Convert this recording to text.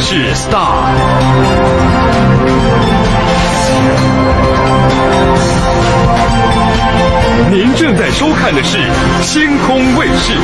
是 star 您正在收看的是星空卫视。